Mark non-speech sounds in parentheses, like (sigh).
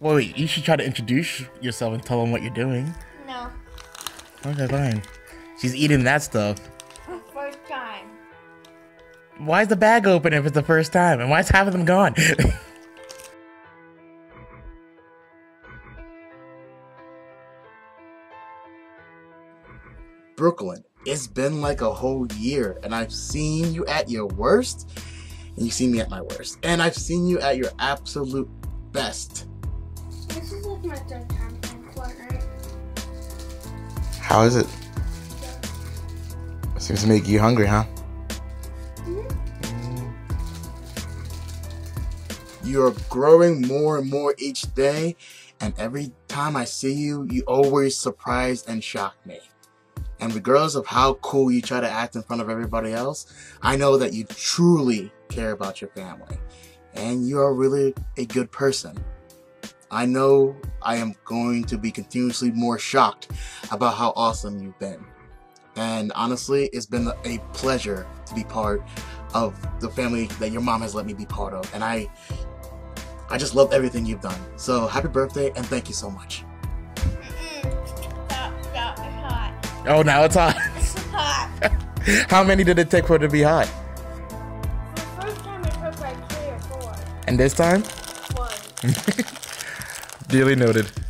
Well, wait, you should try to introduce yourself and tell them what you're doing. No. Okay, fine. She's eating that stuff. First time. Why is the bag open if it's the first time? And why is half of them gone? (laughs) Brooklyn, it's been like a whole year, and I've seen you at your worst, and you've seen me at my worst. And I've seen you at your absolute best. This is like my third time playing Fortnite. How is it? Seems to make you hungry, huh? Mm-hmm. You're growing more and more each day, and every time I see you, you always surprise and shock me. And regardless of how cool you try to act in front of everybody else, I know that you truly care about your family. And you are really a good person. I know I am going to be continuously more shocked about how awesome you've been. And honestly, it's been a pleasure to be part of the family that your mom has let me be part of. And I I just love everything you've done. So happy birthday and thank you so much. Stop, stop, it's hot. oh, now it's hot. It's hot. (laughs) How many did it take for it to be hot? the first time it took like three or four. And this time? One. (laughs) Duly noted.